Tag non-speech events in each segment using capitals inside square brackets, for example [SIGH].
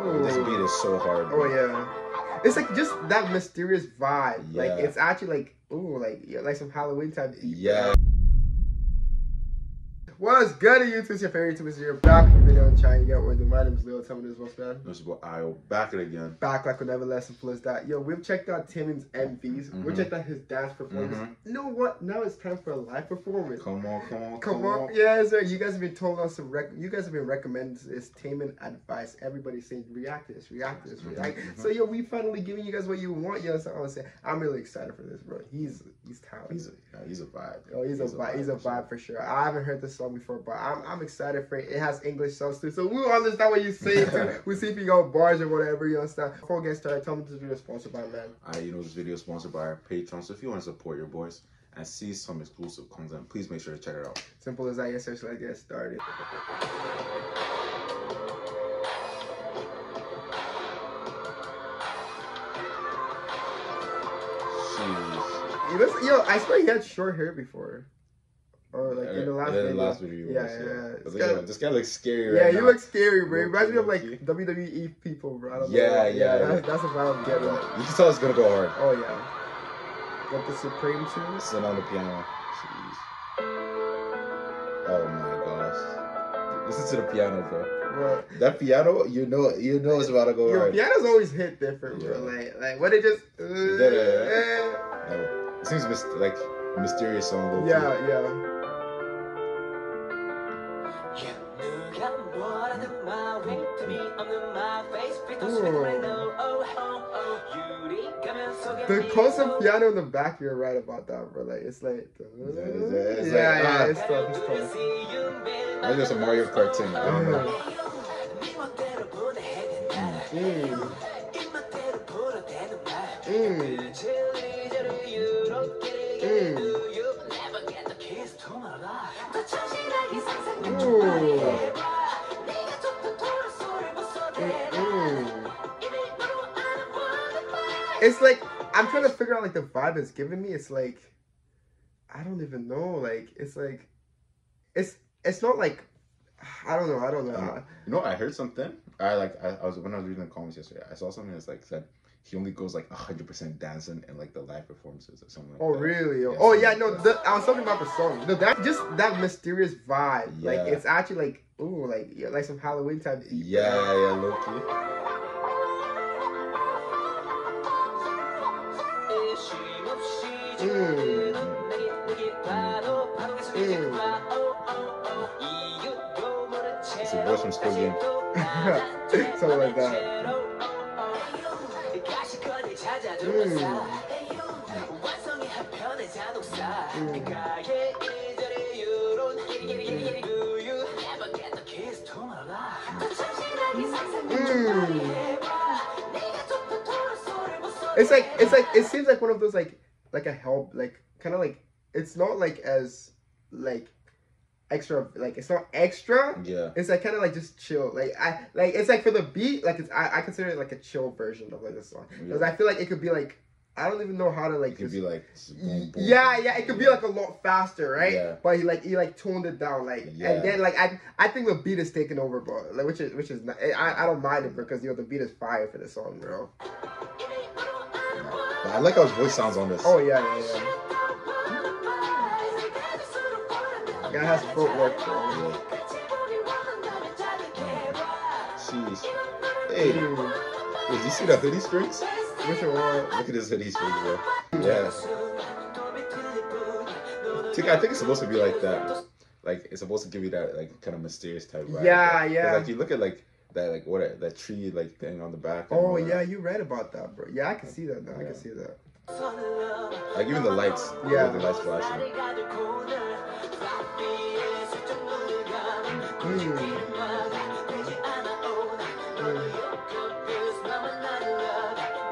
Ooh. This beat is so hard. Oh yeah. It's like just that mysterious vibe. Like it's actually like ooh, like yeah, like some Halloween type. Yeah. What's good, YouTube? It's your favorite YouTuber. You're back with a video on trying to get with My name is Leo. Tell me this, what's man? This is what I back it again. Back like whenever less simple as that. Yo, we've checked out Taemin's MVs. We Mhm. checked out his dance performance. Mhm. You know what? Now it's time for a live performance. Come on, come on, Come on, yes, sir. You guys have been told us some. Rec- you guys have been recommending this Taemin advice. Everybody's saying react to this, react to this, Mhm, react. mhm. So yo, we finally giving you guys what you want. Yo, so I was saying, I'm really excited for this, bro. He's he's talented. He's a, yeah, he's a vibe. Oh, he's, a vibe. He's a vibe for sure. I haven't heard this song before, but I'm, I'm excited for it. It has English songs too, so we'll understand what you say too. [LAUGHS] we'll see if you got bars or whatever. You understand? Before we get started, tell me this video is sponsored by man. Alright, you know this video is sponsored by our Patreon. So if you want to support your boys and see some exclusive content, please make sure to check it out. Simple as that. Yes, sir. So let's get started. Jeez. Yo, I swear he had short hair before. Or like in the last video. the last. Yeah, was, yeah. But This guy- this guy looks scary Yeah, right you now. look scary, bro. Reminds me of like WWE people, bro. Yeah, know. yeah. That's, that's a vibe I'm getting. You can tell it's gonna go hard. Oh yeah. Got the Supreme tunes. Sit on the piano. Jeez. Oh my gosh. Listen to the piano, bro. Bro, That piano, you know, you know it's about to go Yo, hard. pianos always hit different, bro. Yeah. Like, like what it just. Uh, Yeah, yeah. No, it seems mis- like mysterious song though. yeah, yeah. the Cosa piano in the back, you're right about that, bro. Like, it's like, it's like it's yeah, like, yeah, uh, it's tough, it's tough. I just a Mario Kart thing. I don't know. Mm. Mm. Mm. It's like I'm trying to figure out like the vibe it's giving me. It's like I don't even know. Like it's like it's it's not like I don't know. I don't know. Um, You know, I heard something. I like. I, I was when I was reading the comments yesterday. I saw something that's like said he only goes like hundred percent dancing in like the live performances or something. Like Oh that. really? Yeah, oh yeah, no. The, I was talking about the song. No, that just that mysterious vibe. Yeah. Like it's actually like ooh, like yeah, like some Halloween type. Yeah, yeah, low It's a Russian school game. [LAUGHS] Something like that. Mm. Mm. It's like it's like it seems like one of those like like a help like kind of like it's not like as like extra like it's not extra. Yeah. It's like kind of like just chill. Like I like it's like for the beat like it's I, I consider it like a chill version of like this song because I feel like it could be like I don't even know how to like It could just- be like. boom, boom, yeah, yeah, it could be like a lot faster, right? Yeah. But he like he like toned it down, like, Yeah. and then like I I think the beat is taking over, bro. Like which is which is not, I I don't mind it because you know the beat is fire for the song, bro. But I like how his voice sounds on this. Oh yeah, yeah, yeah. Guy has footwork, bro. Jeez. Hey, wait, did you see the hoodie strings? which one? Look at this hoodie strings, bro. Yeah. I think, I think it's supposed to be like that. Like it's supposed to give you that like kind of mysterious type vibe. Yeah, 'Cause, yeah. Like you look at like that like what that tree like thing on the back. Oh yeah, that. you read about that, bro. Yeah, I can see that now. I can see that. Like even the lights. Yeah. The lights flashing. Mm. Mm.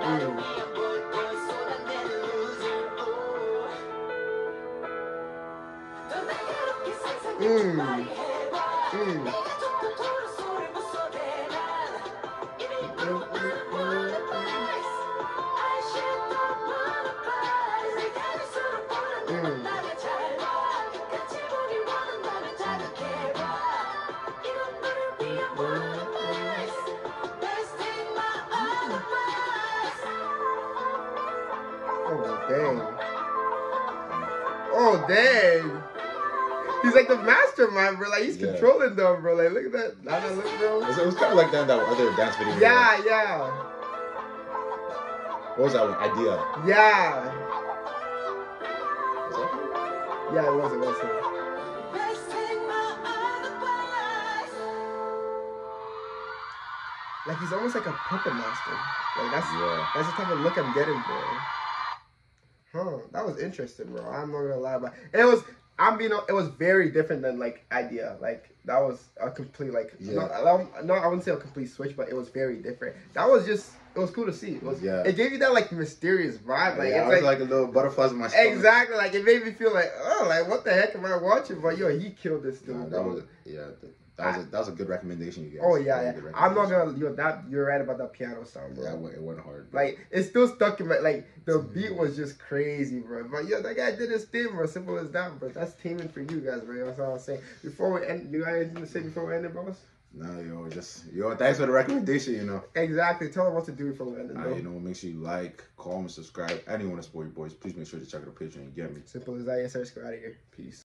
Mm. Mm. Mm. Dang. Oh dang. He's like the mastermind, bro. Like he's Yeah. controlling them, bro. Like look at that. How that look, bro. It was, kind of like that in that other dance video. Yeah, yeah, What was that one? Idea. yeah, Was that? yeah. It was, it was. It was. Let's take my advice. Like he's almost like a puppet master. Like that's Yeah. that's the type of look I'm getting, bro. Was interesting, bro. I'm not gonna lie, but it was. I'm being. It was very different than like idea. Like that was a complete like. Yeah. No, no, I wouldn't say a complete switch, but it was very different. That was just. It was cool to see. It was. Yeah. It gave you that like mysterious vibe. Like yeah, I it's was like, like, a little butterflies in my stomach. exactly like it made me feel like oh like what the heck am I watching? But yo, he killed this dude. Nah, that bro. was yeah. Th- That was a, that was a good recommendation, you guys. Oh yeah, yeah. I'm not gonna. Yo, that you're right about that piano sound, bro. Yeah, it went, it went hard. Like it's still stuck in my like the beat was just crazy, bro. But yeah, that guy did his thing, bro. Simple as that, bro. That's Taemin for you guys, bro. That's all I'm saying. Before we end, you guys anything to say before we end it, boss? No, yo, just yo, thanks for the recommendation. You know, Exactly. Tell them what to do before we end it. you know, make sure you like, comment, subscribe. Anyone to support your boys, please make sure to check out the Patreon and get me. Simple as that. Yes, sir. Let's go out of here. Peace.